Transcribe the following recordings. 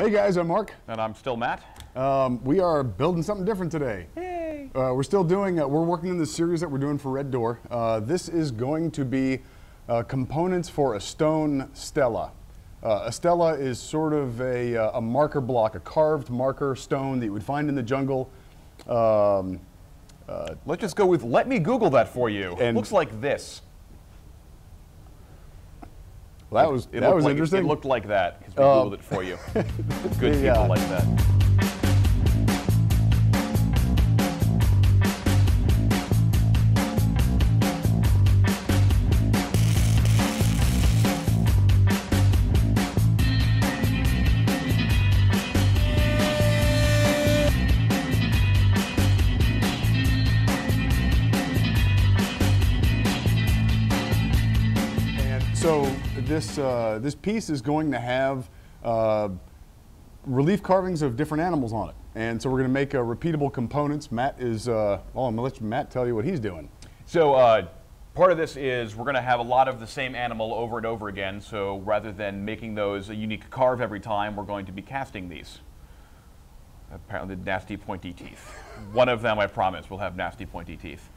Hey guys, I'm Mark. And I'm still Matt. Um, we are building something different today. Yay! Uh, we're still doing, uh, we're working in the series that we're doing for Red Door. Uh, this is going to be uh, components for a stone stela. Uh, a stela is sort of a, uh, a marker block, a carved marker stone that you would find in the jungle. Um, Let's just go with, let me Google that for you. And- Looks like this. Well, that was, It that was like, interesting. It looked like that because we Googled it for you. Good the, uh, people like that. This uh, this piece is going to have uh, relief carvings of different animals on it, and so we're going to make uh, repeatable components. Matt is uh, well, I'm going to let Matt tell you what he's doing. So uh, part of this is we're going to have a lot of the same animal over and over again. So rather than making those a unique carve every time, we're going to be casting these. Apparently, nasty pointy teeth. One of them, I promise, will have nasty pointy teeth.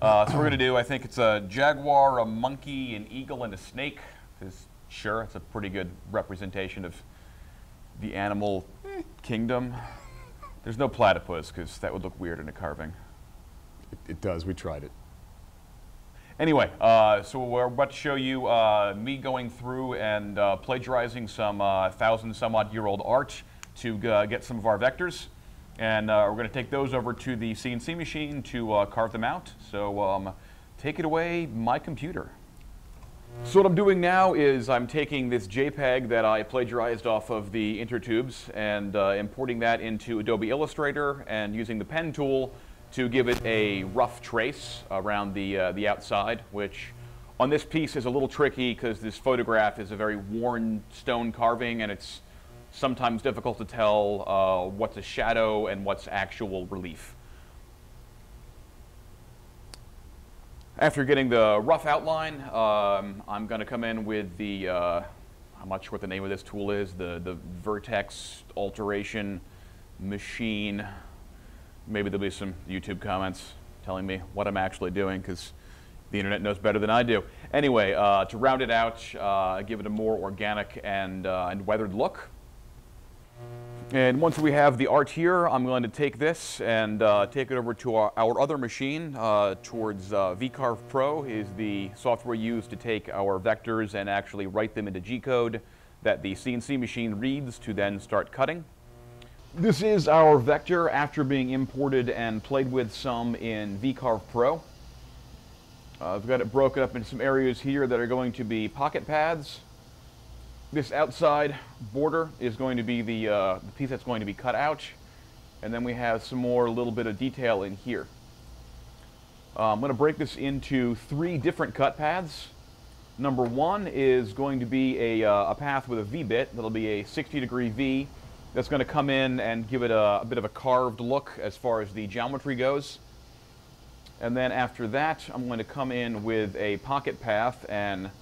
Uh, so we're going to do, I think it's a jaguar, a monkey, an eagle, and a snake. Sure, it's a pretty good representation of the animal kingdom. There's no platypus because that would look weird in a carving. It, it does. We tried it. Anyway, uh, so we're about to show you uh, me going through and uh, plagiarizing some uh, thousand some odd year old art to uh, get some of our vectors. And uh, we're going to take those over to the CNC machine to uh, carve them out. So um, take it away, my computer. So what I'm doing now is I'm taking this JPEG that I plagiarized off of the Intertubes and uh, importing that into Adobe Illustrator and using the pen tool to give it a rough trace around the, uh, the outside, which on this piece is a little tricky because this photograph is a very worn stone carving and it's sometimes difficult to tell uh, what's a shadow and what's actual relief. After getting the rough outline, um, I'm going to come in with the, uh, I'm not sure what the name of this tool is, the, the vertex alteration machine. Maybe there'll be some YouTube comments telling me what I'm actually doing because the internet knows better than I do. Anyway, uh, to round it out, uh, give it a more organic and, uh, and weathered look. And once we have the art here, I'm going to take this and uh, take it over to our, our other machine uh, towards uh, VCarve Pro is the software used to take our vectors and actually write them into G-code that the CNC machine reads to then start cutting. This is our vector after being imported and played with some in VCarve Pro. Uh, I've got it broken up into some areas here that are going to be pocket pads. This outside border is going to be the, uh, the piece that's going to be cut out. And then we have some more little bit of detail in here. Uh, I'm going to break this into three different cut paths. Number one is going to be a, uh, a path with a V-bit. That'll be a 60 degree V that's going to come in and give it a, a bit of a carved look as far as the geometry goes. And then after that, I'm going to come in with a pocket path and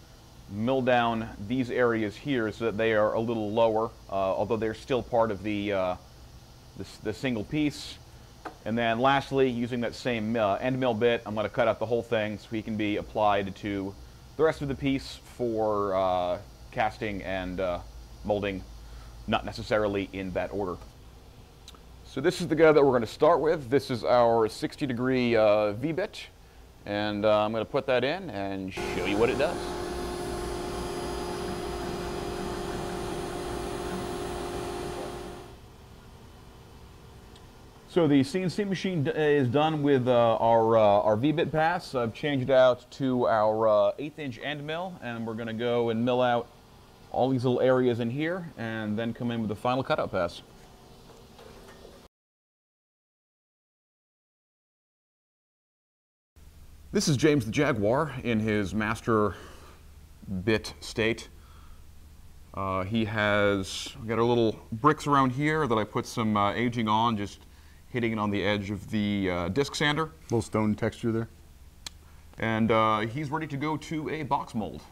mill down these areas here so that they are a little lower, uh, although they're still part of the, uh, the, the single piece. And then lastly, using that same uh, end mill bit, I'm going to cut out the whole thing so he can be applied to the rest of the piece for uh, casting and uh, molding, not necessarily in that order. So this is the guy that we're going to start with. This is our 60 degree uh, V-bit. And I'm going to put that in and show you what it does. So the CNC machine is done with uh, our, uh, our V-bit pass. I've changed it out to our uh, eighth inch end mill and we're gonna go and mill out all these little areas in here and then come in with the final cutout pass. This is James the Jaguar in his master bit state. Uh, he has got a little bricks around here that I put some uh, aging on, just hitting it on the edge of the uh, disc sander. A little stone texture there. And uh, he's ready to go to a box mold.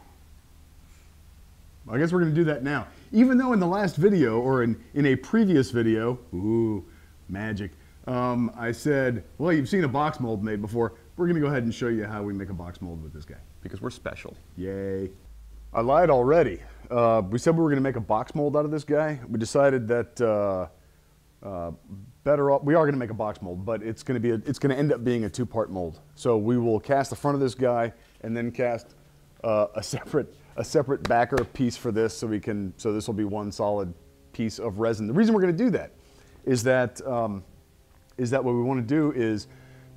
I guess we're going to do that now. Even though in the last video or in, in a previous video, ooh, magic, um, I said, well, you've seen a box mold made before. We're going to go ahead and show you how we make a box mold with this guy. Because we're special. Yay. I lied already. Uh, we said we were going to make a box mold out of this guy. We decided that uh, uh, better off, we are going to make a box mold, but it's going to be a, it's going to end up being a two-part mold. So we will cast the front of this guy and then cast uh, a separate a separate backer piece for this, so we can so this will be one solid piece of resin. The reason we're going to do that is that um, is that what we want to do is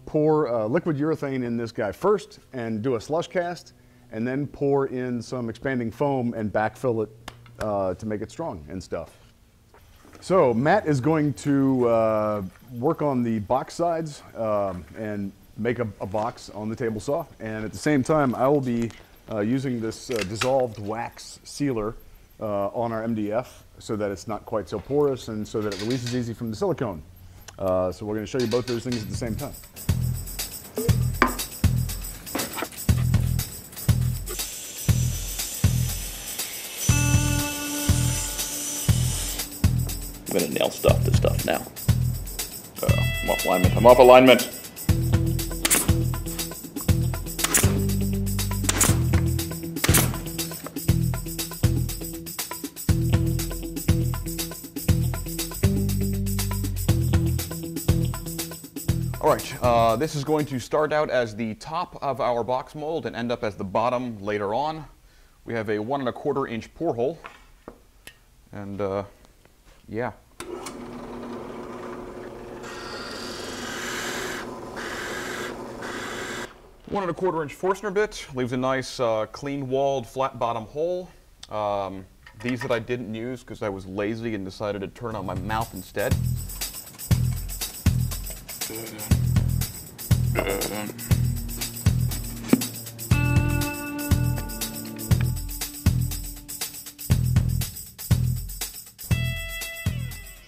pour uh, liquid urethane in this guy first and do a slush cast, and then pour in some expanding foam and backfill it uh, to make it strong and stuff. So Matt is going to uh, work on the box sides um, and make a, a, box on the table saw. And at the same time, I will be uh, using this uh, dissolved wax sealer uh, on our MDF so that it's not quite so porous and so that it releases easy from the silicone. Uh, so we're going to show you both those things at the same time. I'm gonna nail stuff to stuff now. Uh, I'm off alignment. I'm off alignment. All right, uh, this is going to start out as the top of our box mold and end up as the bottom later on. We have a one and a quarter inch pour hole. And uh, yeah. One and a quarter inch Forstner bit leaves a nice uh, clean walled flat bottom hole. Um, these that I didn't use because I was lazy and decided to turn on my mouth instead.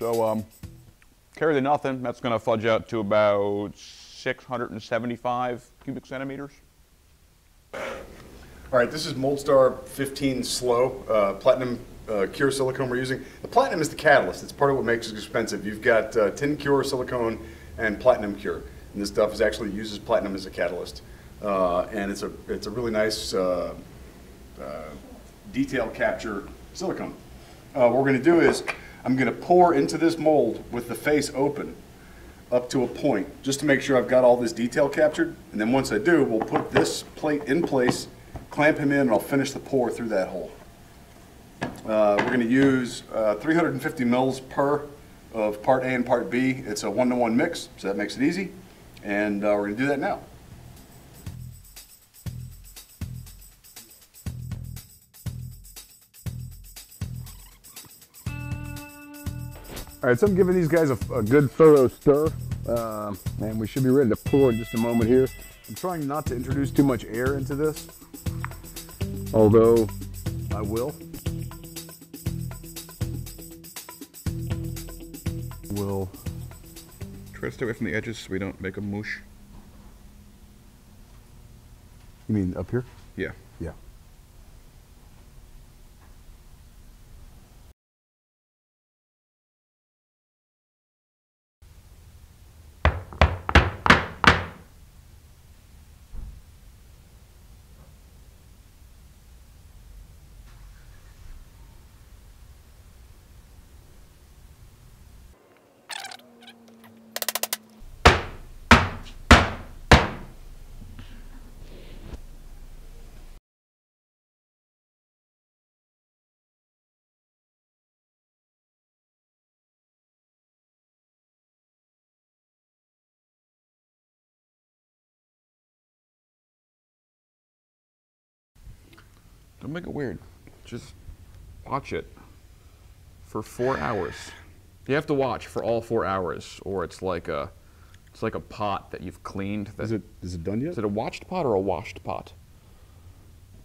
So um, carry the nothing, that's gonna fudge out to about 675 cubic centimeters. All right, this is Moldstar 15 Slow, uh, platinum uh, cure silicone we're using. The platinum is the catalyst. It's part of what makes it expensive. You've got uh, tin cure silicone and platinum cure. And this stuff is actually uses platinum as a catalyst. Uh, and it's a, it's a really nice uh, uh, detail capture silicone. what we're gonna do is, I'm going to pour into this mold with the face open up to a point just to make sure I've got all this detail captured. And then once I do, we'll put this plate in place, clamp him in, and I'll finish the pour through that hole. Uh, we're going to use uh, 350 mils per of part A and part B. It's a one-to-one -one mix, so that makes it easy. And uh, we're going to do that now. All right, so I'm giving these guys a, a good thorough stir, uh, and we should be ready to pour in just a moment here. I'm trying not to introduce too much air into this, although I will. We'll try to stay away from the edges so we don't make a moosh. You mean up here? Yeah. Yeah. Don't make it weird. Just watch it for four hours. You have to watch for all four hours, or it's like a, it's like a pot that you've cleaned. That, Is it is it done yet? is it a watched pot or a washed pot?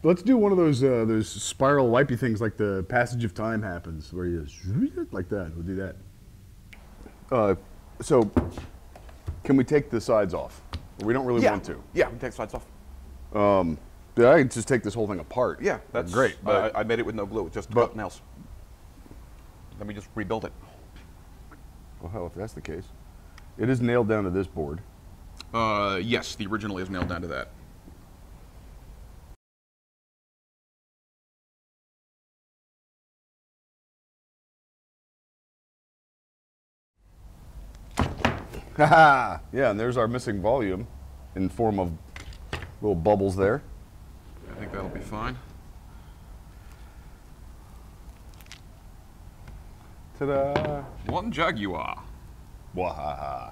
Let's do one of those uh, those spiral wipey things like the passage of time happens, where you just like that. We'll do that. Uh, so, can we take the sides off? We don't really yeah. want to. Yeah, we can take the sides off. Um, Yeah, I could just take this whole thing apart. Yeah, that's great. But I, I made it with no glue, just but- else. Then we just rebuild it. well, hell, if that's the case, it is nailed down to this board. Uh, yes, the original is nailed down to that. Haha. yeah, and there's our missing volume in form of little bubbles there. I think that'll be fine. Ta-da! One Jaguar. Wahaha.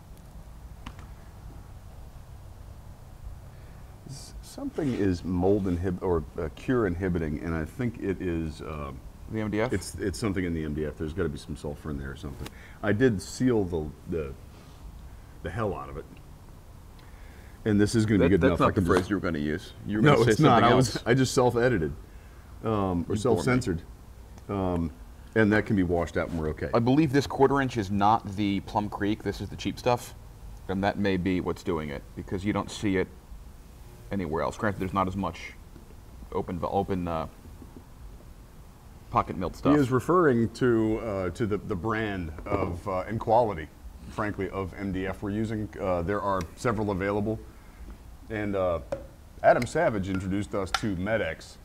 S- Something is mold inhib or uh, cure inhibiting, and I think it is. Um, The MDF? It's it's something in the MDF. There's got to be some sulfur in there or something. I did seal the the the hell out of it, and this is going to be That- good that's enough. I not the phrase just- you were going to use. You were No, going to say it's not. something I was I just self-edited um, or You bore me. self-censored, um, and that can be washed out and we're okay. I believe this quarter inch is not the Plum Creek. This is the cheap stuff, and that may be what's doing it because you don't see it anywhere else. Granted, there's not as much open open uh, pocket milled stuff. He is referring to uh, to the, the brand of uh, and quality, frankly, of MDF we're using. Uh, there are several available, and uh, Adam Savage introduced us to Medex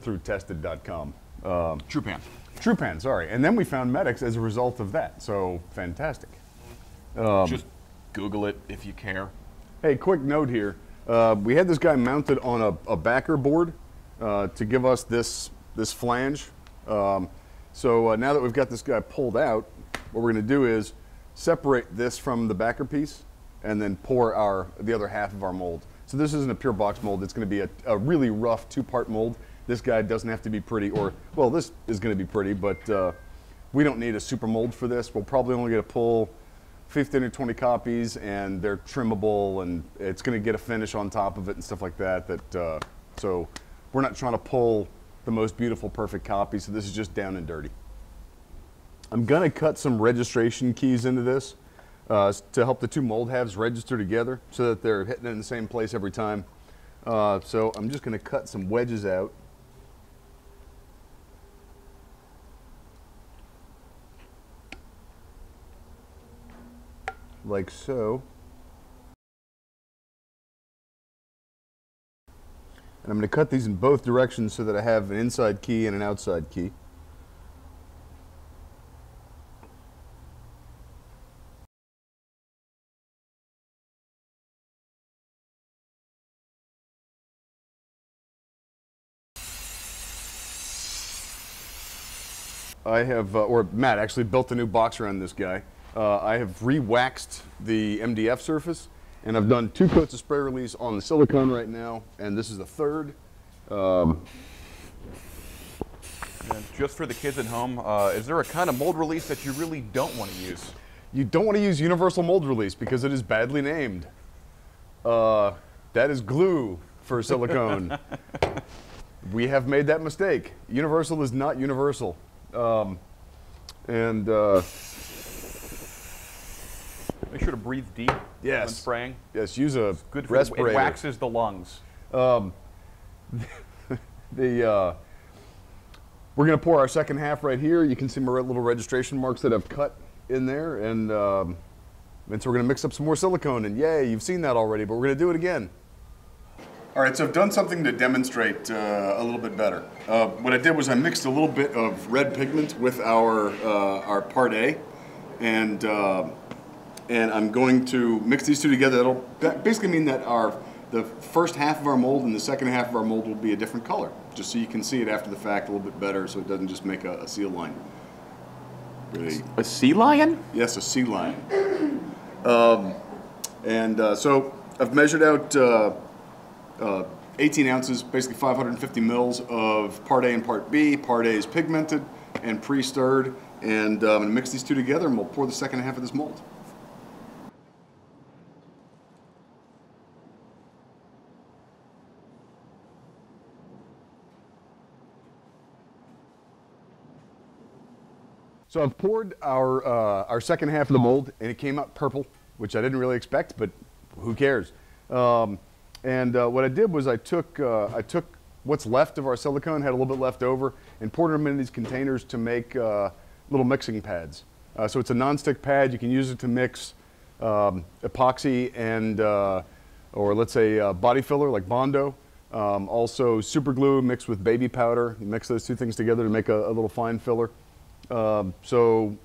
through Tested.com. Um, Trupan. Trupan, sorry, and then we found Medex as a result of that. So fantastic. Um, Just Google it if you care. Hey, quick note here. Uh, we had this guy mounted on a, a backer board uh, to give us this this flange. Um, so uh, now that we've got this guy pulled out, what we're going to do is separate this from the backer piece and then pour our the other half of our mold. So this isn't a pure box mold. It's going to be a, a really rough two-part mold. This guy doesn't have to be pretty, or well, this is going to be pretty, but uh, we don't need a super mold for this. We'll probably only get to pull 15 or 20 copies and they're trimmable and it's going to get a finish on top of it and stuff like that that uh, so we're not trying to pull the most beautiful perfect copy so this is just down and dirty i'm going to cut some registration keys into this uh, to help the two mold halves register together so that they're hitting in the same place every time uh, so i'm just going to cut some wedges out like so. And I'm going to cut these in both directions so that I have an inside key and an outside key. I have, uh, or Matt actually built a new box around this guy. Uh, I have re-waxed the MDF surface, and I've done two coats of spray release on the silicone right now, and this is the third. Um, And just for the kids at home, uh, is there a kind of mold release that you really don't want to use? you don't want to use universal mold release because it is badly named. Uh, that is glue for silicone. we have made that mistake. Universal is not universal. Um, and uh, Make sure to breathe deep when Yes. spraying. yes, use a Good for respirator. it waxes the lungs. Um, The uh, we're gonna pour our second half right here. You can see my little registration marks that I've cut in there, and um, and so we're gonna mix up some more silicone. And yay, you've seen that already, but we're gonna do it again. All right, so I've done something to demonstrate uh, a little bit better. Uh, what I did was I mixed a little bit of red pigment with our uh, our Part A, and uh, and I'm going to mix these two together. That'll basically mean that our the first half of our mold and the second half of our mold will be a different color, just so you can see it after the fact a little bit better, so it doesn't just make a, a seal line. Really, A sea lion? yes, a sea line. Um, and uh, so I've measured out uh, uh, 18 ounces, basically 550 mils of Part A and Part B. Part A is pigmented and pre-stirred, and I'm gonna mix these two together, and we'll pour the second half of this mold. So I've poured our uh, our second half of the mold, and it came out purple, which I didn't really expect, but who cares? Um, And uh, what I did was I took, uh, I took what's left of our silicone, had a little bit left over, and poured them into these containers to make uh, little mixing pads. Uh, so it's a non-stick pad. You can use it to mix um, epoxy and, uh, or let's say uh, body filler like Bondo. Um, also super glue mixed with baby powder. You mix those two things together to make a, a little fine filler. Um, so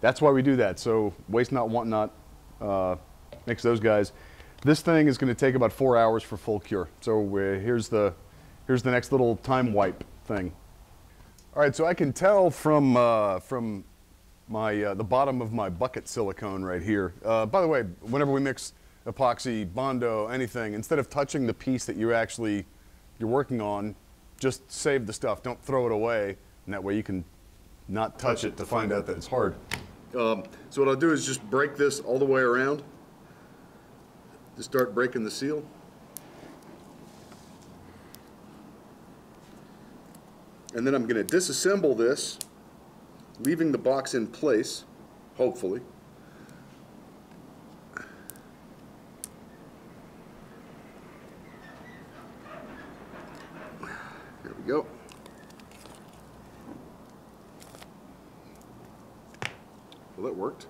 that's why we do that. So waste not, want not, uh, mix those guys. This thing is going to take about four hours for full cure. So uh, here's the here's the next little time wipe thing. All right, so I can tell from uh, from my uh, the bottom of my bucket silicone right here. Uh, by the way, whenever we mix epoxy, bondo, anything, instead of touching the piece that you actually you're working on, just save the stuff. Don't throw it away, and that way you can not touch it to find out that it's hard. Um, so what I'll do is just break this all the way around. Just start breaking the seal. And then I'm going to disassemble this, leaving the box in place, hopefully. There we go. Well, that worked.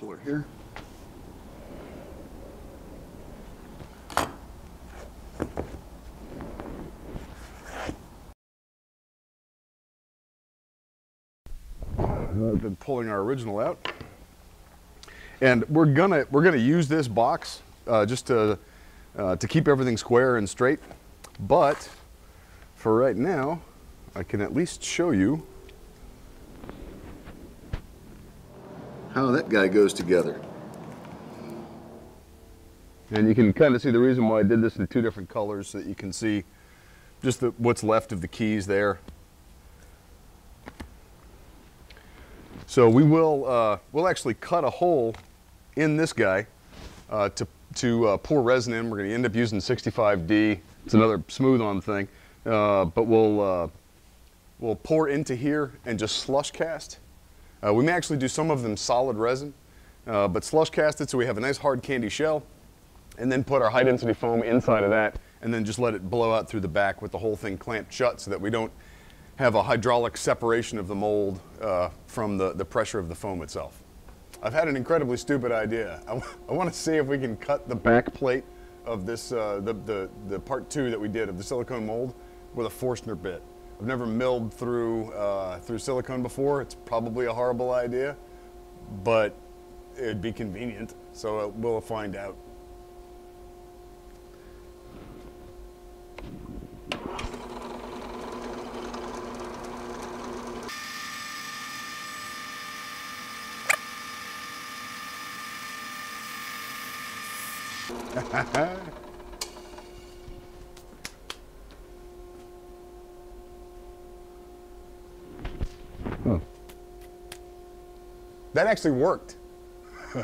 Pull her here. I've been pulling our original out. And we're gonna we're gonna use this box uh, just to uh, to keep everything square and straight. But for right now, I can at least show you how that guy goes together. And you can kind of see the reason why I did this in two different colors so that you can see just the, what's left of the keys there. So we will uh, we'll actually cut a hole in this guy uh, to, to uh, pour resin in. We're going to end up using 65D. It's another Smooth-On thing. Uh, but we'll, uh, we'll pour into here and just slush cast. Uh, we may actually do some of them solid resin, but slush cast it so we have a nice hard candy shell and then put our high density foam inside of that and then just let it blow out through the back with the whole thing clamped shut so that we don't have a hydraulic separation of the mold uh, from the, the pressure of the foam itself. I've had an incredibly stupid idea. I, I want to see if we can cut the back plate of this, uh, the, the, the part two that we did of the silicone mold with a Forstner bit. I've never milled through, uh, through silicone before. It's probably a horrible idea, but it'd be convenient, so we'll find out. That actually worked.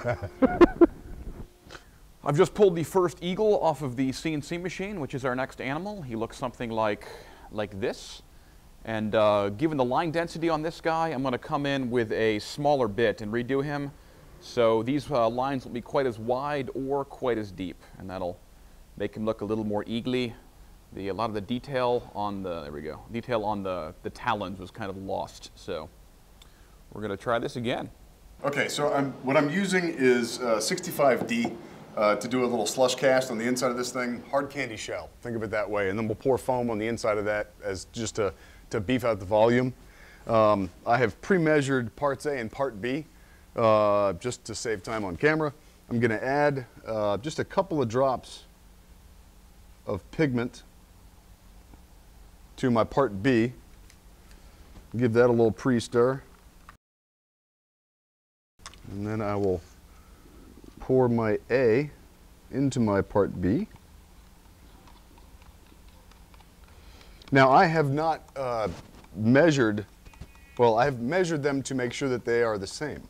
I've just pulled the first eagle off of the CNC machine, which is our next animal. He looks something like, like this. And uh, given the line density on this guy, I'm going to come in with a smaller bit and redo him. So these uh, lines will be quite as wide or quite as deep, and that'll make him look a little more eagly. The, a lot of the detail on the, there we go, detail on the, the talons was kind of lost. So we're going to try this again. Okay, so I'm, what I'm using is uh, 65D uh, to do a little slush cast on the inside of this thing, hard candy shell, think of it that way, and then we'll pour foam on the inside of that as just to, to beef out the volume. Um, I have pre-measured parts A and part B uh, just to save time on camera. I'm going to add uh, just a couple of drops of pigment to my part B. Give that a little pre-stir. And then I will pour my A into my part B. Now I have not uh, measured, well I have measured them to make sure that they are the same.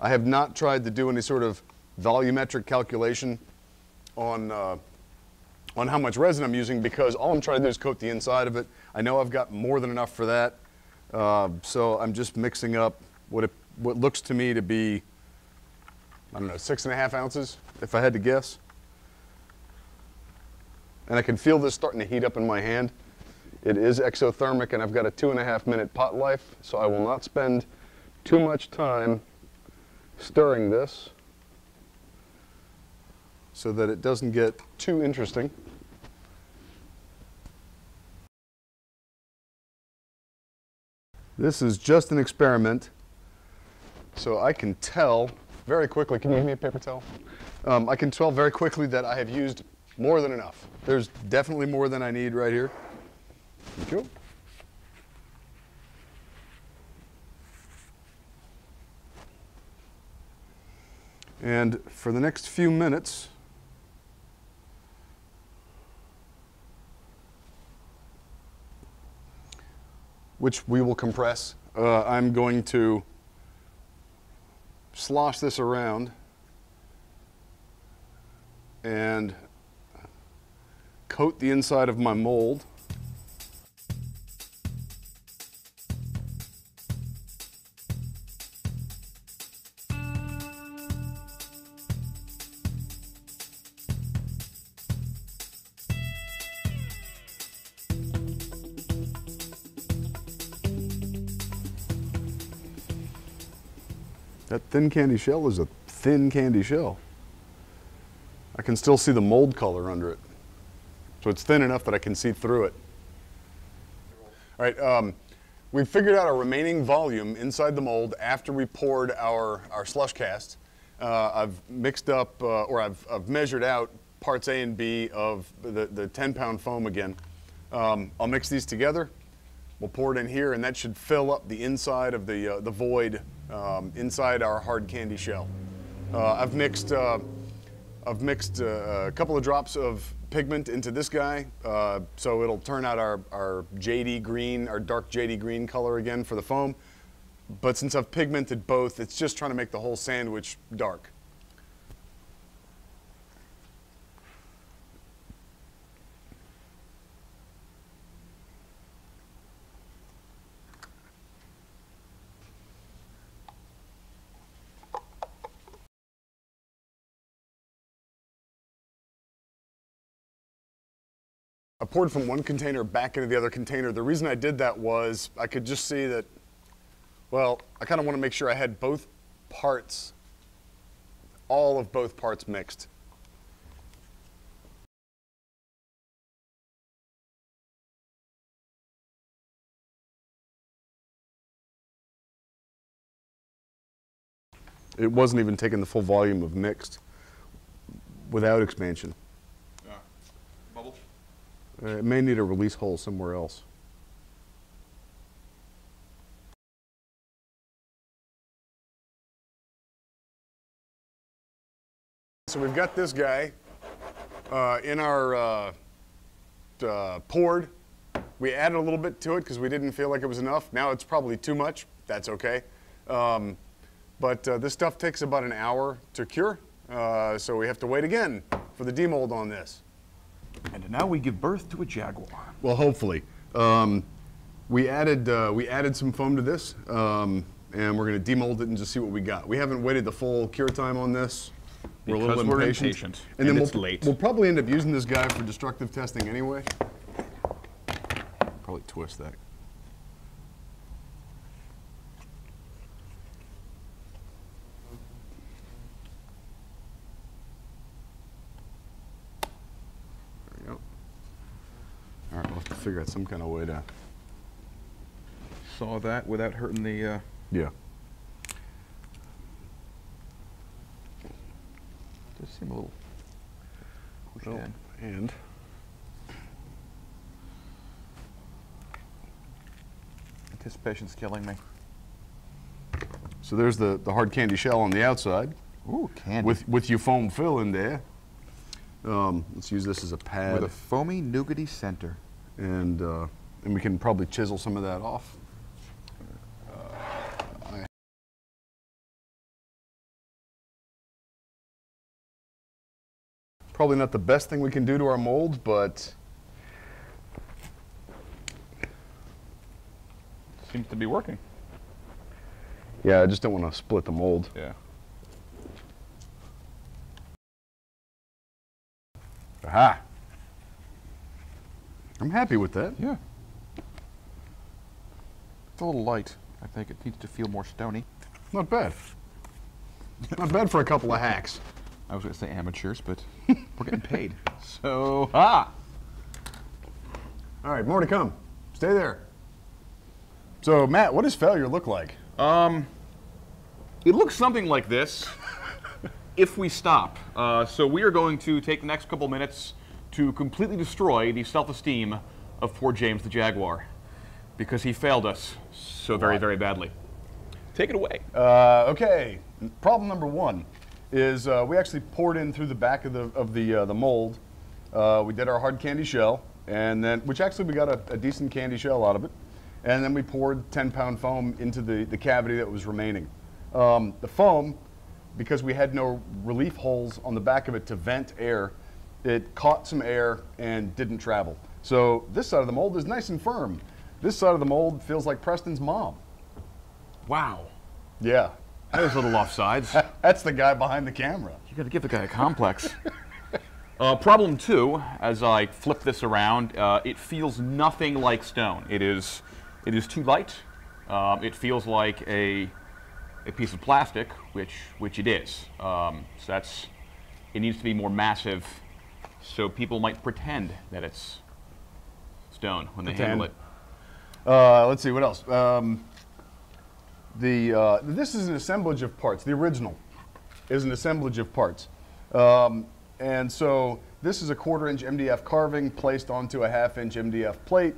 I have not tried to do any sort of volumetric calculation on, uh, on how much resin I'm using because all I'm trying to do is coat the inside of it. I know I've got more than enough for that. Uh, so I'm just mixing up what, it, what looks to me to be I don't know, six and a half ounces, if I had to guess. And I can feel this starting to heat up in my hand. It is exothermic and I've got a two and a half minute pot life, so I will not spend too much time stirring this so that it doesn't get too interesting. This is just an experiment, so I can tell very quickly. Can you give me a paper towel? Um, I can tell very quickly that I have used more than enough. There's definitely more than I need right here. Thank you. And for the next few minutes, which we will compress, uh, I'm going to slosh this around and coat the inside of my mold. Thin candy shell is a thin candy shell. I can still see the mold color under it. So it's thin enough that I can see through it. All right, um, we've figured out our remaining volume inside the mold after we poured our, our slush cast. Uh, I've mixed up, uh, or I've, I've measured out parts A and B of the, the 10 pound foam again. Um, I'll mix these together. We'll pour it in here and that should fill up the inside of the, uh, the void um, inside our hard candy shell. Uh, I've mixed, uh, I've mixed uh, a couple of drops of pigment into this guy, uh, so it'll turn out our, our JD green, our dark JD green color again for the foam. But since I've pigmented both, it's just trying to make the whole sandwich dark. Poured from one container back into the other container. The reason I did that was I could just see that, well, I kind of want to make sure I had both parts, all of both parts mixed. It wasn't even taking the full volume of mixed without expansion. Uh, it may need a release hole somewhere else. So we've got this guy uh, in our uh, uh, poured. We added a little bit to it because we didn't feel like it was enough. Now it's probably too much. That's okay. Um, but uh, this stuff takes about an hour to cure. Uh, so we have to wait again for the demold on this. And now we give birth to a jaguar. Well, hopefully. Um, we added uh, we added some foam to this, um, and we're going to demold it and just see what we got. We haven't waited the full cure time on this. We're a little we're impatient. impatient, and, and then it's we'll, late. We'll probably end up using this guy for destructive testing anyway. Probably twist that. There we go. All right, we'll have to figure out some kind of way to. Saw that without hurting the. Uh, Yeah. does seem a little. pushed Well, and Anticipation's killing me. so there's the, the hard candy shell on the outside Ooh, candy. with with your foam fill in there. Um, let's use this as a pad, With a foamy nougaty center and, uh, and we can probably chisel some of that off. Uh, probably not the best thing we can do to our mold, but seems to be working. Yeah, I just don't want to split the mold. Yeah. Aha! I'm happy with that. Yeah. It's a little light. I think it needs to feel more stony. Not bad. Not bad for a couple of hacks. I was going to say amateurs, but we're getting paid. So, ah! All right, more to come. Stay there. So, Matt, what does failure look like? Um, it looks something like this if we stop. Uh, so we are going to take the next couple minutes to completely destroy the self-esteem of poor James the Jaguar because he failed us so very, very badly. Take it away. Uh, okay, problem number one is uh, we actually poured in through the back of the of the uh, the mold. Uh, we did our hard candy shell, and then which actually we got a, a decent candy shell out of it, and then we poured 10 pound foam into the the cavity that was remaining. Um, the foam, because we had no relief holes on the back of it to vent air, it caught some air and didn't travel. So this side of the mold is nice and firm. This side of the mold feels like Preston's mom. Wow. Yeah, a little offsides. that's the guy behind the camera. You got to give the guy a complex. uh, problem two, as I flip this around, uh, it feels nothing like stone. It is, it is too light. Um, it feels like a, a piece of plastic, which, which it is. Um, so that's, it needs to be more massive, so people might pretend that it's stone when they handle it. Uh, let's see what else. Um, the uh, this is an assemblage of parts. The original is an assemblage of parts, um, and so this is a quarter-inch MDF carving placed onto a half-inch MDF plate.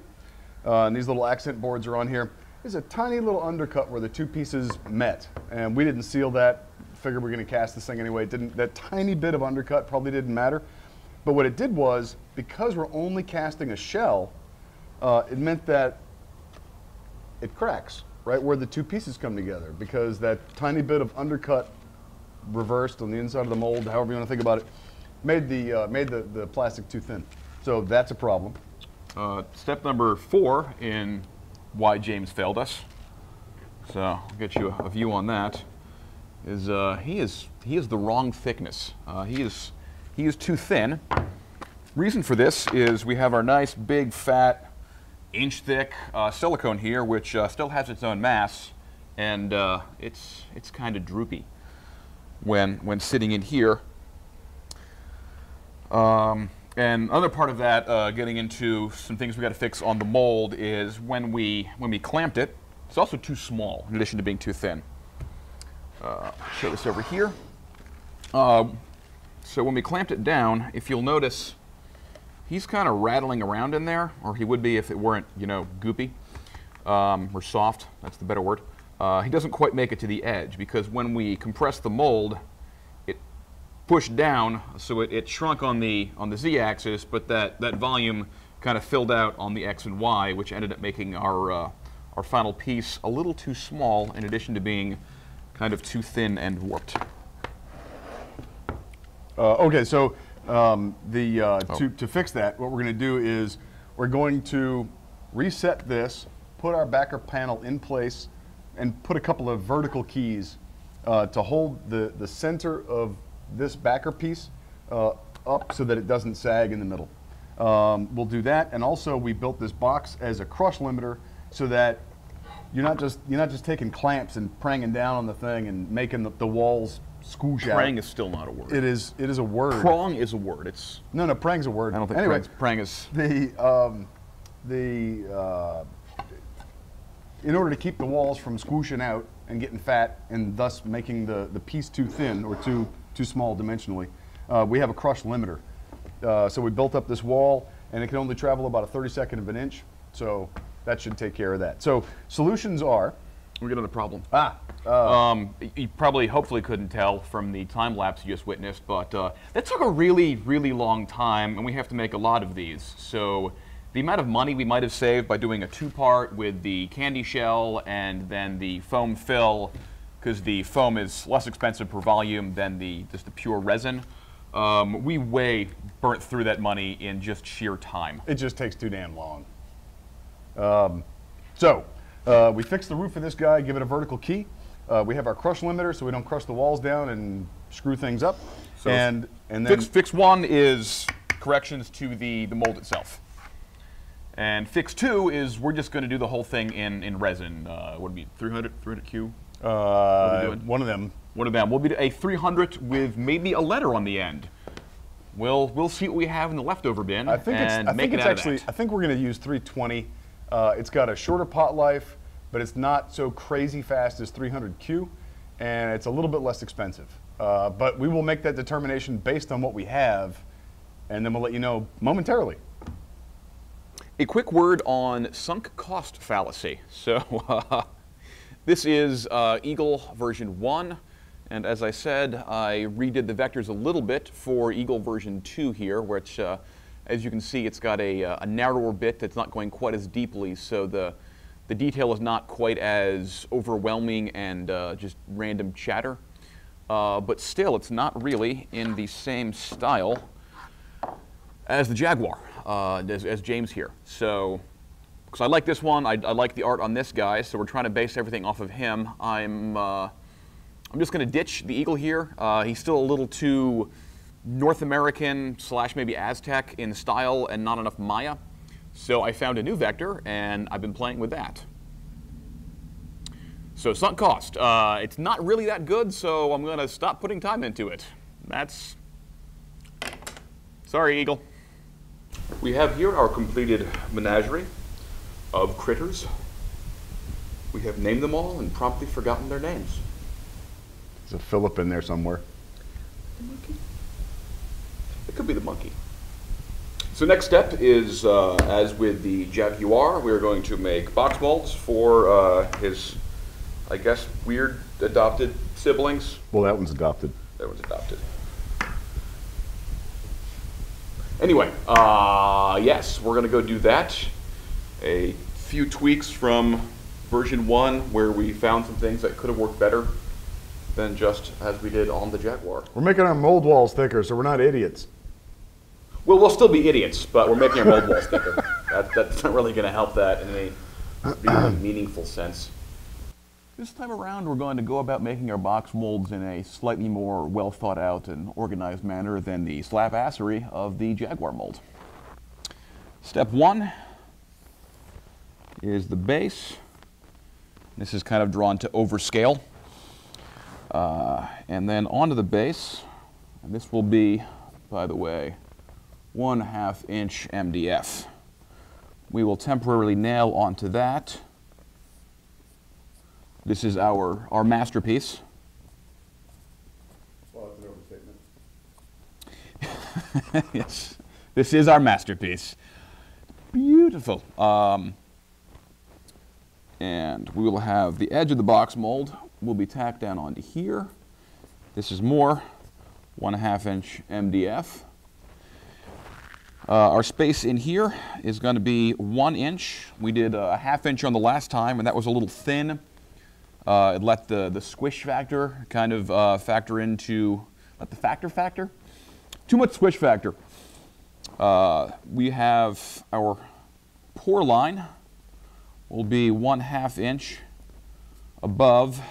Uh, and these little accent boards are on here. There's a tiny little undercut where the two pieces met, and we didn't seal that. Figured we are going to cast this thing anyway. It didn't. That tiny bit of undercut probably didn't matter, but what it did was because we're only casting a shell, uh, it meant that it cracks right where the two pieces come together because that tiny bit of undercut reversed on the inside of the mold, however you want to think about it, made the uh, made the, the plastic too thin. So that's a problem. Uh, step number four in why James failed us. So I'll get you a, view on that. Is uh, he is he is the wrong thickness. Uh, he is he is too thin. Reason for this is we have our nice big fat inch thick uh, silicone here, which uh, still has its own mass, and uh, it's it's kind of droopy when when sitting in here. Um, and other part of that, uh, getting into some things we got to fix on the mold, is when we when we clamped it, it's also too small in addition to being too thin. Uh, show this over here. Uh, so when we clamped it down, if you'll notice, he's kind of rattling around in there, or he would be if it weren't, you know, goopy um, or soft. That's the better word. Uh, he doesn't quite make it to the edge because when we compress the mold, it pushed down, so it, it shrunk on the on the z-axis, but that that volume kind of filled out on the x and y, which ended up making our uh, our final piece a little too small, in addition to being kind of too thin and warped. Uh, okay, so um, the uh, Oh. to, to fix that, what we're going to do is we're going to reset this, put our backer panel in place, and put a couple of vertical keys uh, to hold the, the center of this backer piece uh, up so that it doesn't sag in the middle. Um, we'll do that, and also we built this box as a crush limiter so that you're not just you're not just taking clamps and pranging down on the thing and making the, the walls scoosh out. Prang is still not a word. It is. It is a word. Prong is a word. It's No, no, prang's a word. I don't think anyway, prang, is. the um, the uh, in order to keep the walls from squooshing out and getting fat and thus making the, the piece too thin or too too small dimensionally, uh, we have a crush limiter. Uh, so we built up this wall and it can only travel about a 32nd of an inch. So that should take care of that. So solutions are We get another problem. ah uh, Um, you probably, hopefully, couldn't tell from the time lapse you just witnessed, but uh, that took a really, really long time, and we have to make a lot of these. So, the amount of money we might have saved by doing a two-part with the candy shell and then the foam fill, because the foam is less expensive per volume than the just the pure resin. Um, we way burnt through that money in just sheer time. it just takes too damn long. Um, so uh, we fix the roof of this guy, give it a vertical key. Uh, we have our crush limiter so we don't crush the walls down and screw things up. So and and then Fix, fix one is corrections to the, the mold itself. And fix two is we're just going to do the whole thing in, in resin. Uh, what would be 300, 300Q? Uh, one of them. One of them. We'll be a 300 with maybe a letter on the end. We'll, we'll see what we have in the leftover bin I think it's. I think it it's actually. I think we're going to use 320. Uh, it's got a shorter pot life, but it's not so crazy fast as 300Q, and it's a little bit less expensive. Uh, but we will make that determination based on what we have, and then we'll let you know momentarily. A quick word on sunk cost fallacy. So, uh, this is uh, Eagle version 1, and as I said, I redid the vectors a little bit for Eagle version 2 here, which, uh, as you can see, it's got a, uh, a narrower bit that's not going quite as deeply, so the, the detail is not quite as overwhelming and uh, just random chatter. Uh, but still, it's not really in the same style as the Jaguar, uh, as, as James here. So, because I like this one, I, I like the art on this guy, so we're trying to base everything off of him. I'm, uh, I'm just going to ditch the Eagle here. Uh, he's still a little too North American slash maybe Aztec in style and not enough Maya. So I found a new vector, and I've been playing with that. So sunk cost. Uh, it's not really that good, so I'm going to stop putting time into it. That's. Sorry, Eagle. We have here our completed menagerie of critters. We have named them all and promptly forgotten their names. There's a Philip in there somewhere. It could be the monkey. So next step is, uh, as with the Jaguar, we are going to make box molds for uh, his, I guess, weird adopted siblings. Well, that one's adopted. That was adopted. Anyway, uh, yes, we're going to go do that. A few tweaks from version 1 where we found some things that could have worked better than just as we did on the Jaguar. We're making our mold walls thicker, so we're not idiots. Well, we'll still be idiots, but we're making our mold walls thicker. That, that's not really going to help that in any really meaningful sense. This time around, we're going to go about making our box molds in a slightly more well thought out and organized manner than the slapassery of the Jaguar mold. Step one is the base. This is kind of drawn to overscale. Uh, and then onto the base, and this will be, by the way, one half inch MDF. We will temporarily nail onto that. This is our, our masterpiece. Well, yes, this is our masterpiece. Beautiful. Um, and we will have the edge of the box mold will be tacked down onto here. This is more, one half inch MDF. Uh, our space in here is going to be one inch. We did a half inch on the last time, and that was a little thin. Uh, it let the, the squish factor kind of uh, factor into, let the factor factor? Too much squish factor. Uh, we have our pour line will be one half inch above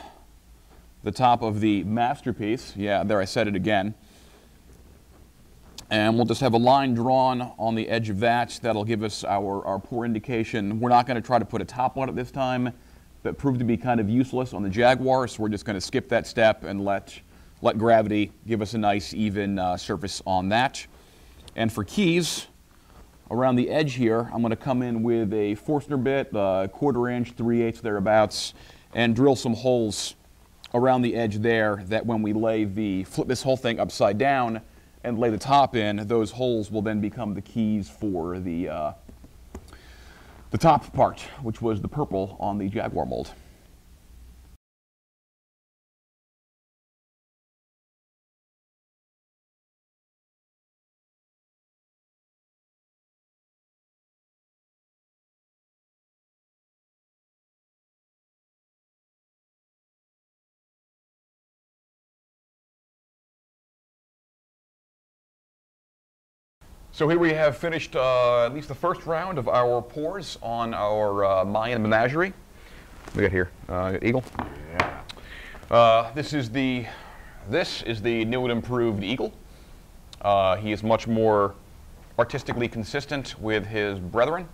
the top of the masterpiece. Yeah, there I said it again. And we'll just have a line drawn on the edge of that. That'll give us our, our pour indication. We're not going to try to put a top on it this time. That proved to be kind of useless on the Jaguar, so we're just going to skip that step and let, let gravity give us a nice even uh, surface on that. And for keys, around the edge here, I'm going to come in with a Forstner bit, uh, quarter inch, three eighths thereabouts, and drill some holes around the edge there that when we lay the, flip this whole thing upside down and lay the top in, those holes will then become the keys for the, uh, the top part, which was the purple on the Jaguar mold. So here we have finished uh, at least the first round of our pours on our uh, Mayan menagerie. We got here, uh, Eagle. Yeah. Uh, this is the this is the new and improved Eagle. Uh, he is much more artistically consistent with his brethren.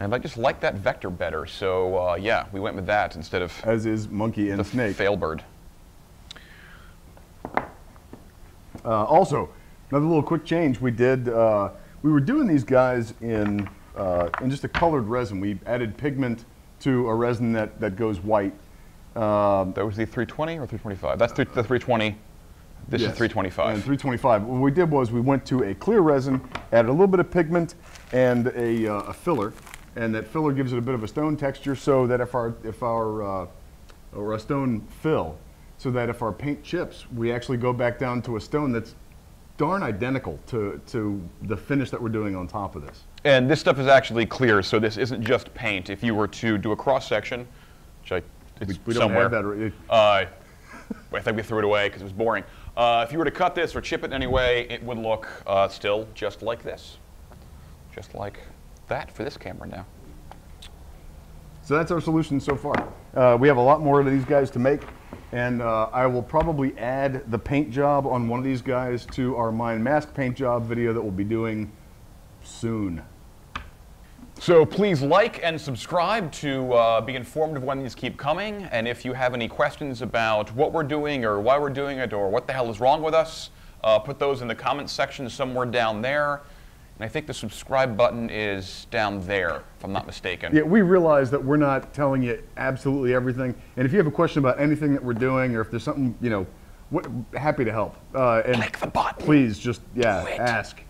And I just like that vector better, so uh, yeah, we went with that instead of As is monkey and the snake. failbird. Uh, also, another little quick change we did. Uh, we were doing these guys in uh, in just a colored resin. We added pigment to a resin that, that goes white. Um, That was the 320 or 325? That's three, the 320. This yes, is 325. And 325. What we did was we went to a clear resin, added a little bit of pigment and a, uh, a filler, and that filler gives it a bit of a stone texture, so that if our if our uh, or a stone fill, so that if our paint chips, we actually go back down to a stone that's darn identical to to the finish that we're doing on top of this. And this stuff is actually clear, so this isn't just paint. If you were to do a cross section, which I it's We, we don't somewhere. have that. Uh, I think we threw it away because it was boring. Uh, if you were to cut this or chip it in any way, it would look uh, still just like this. Just like that for this camera now. So that's our solution so far. Uh, we have a lot more of these guys to make, and uh, I will probably add the paint job on one of these guys to our Mine Mask paint job video that we'll be doing soon. So please like and subscribe to uh, be informed of when these keep coming. And if you have any questions about what we're doing or why we're doing it or what the hell is wrong with us, uh, put those in the comments section somewhere down there. And I think the subscribe button is down there, if I'm not mistaken. Yeah, we realize that we're not telling you absolutely everything, and if you have a question about anything that we're doing, or if there's something, you know, what, happy to help. Uh, and Click the button. Please, just yeah, ask.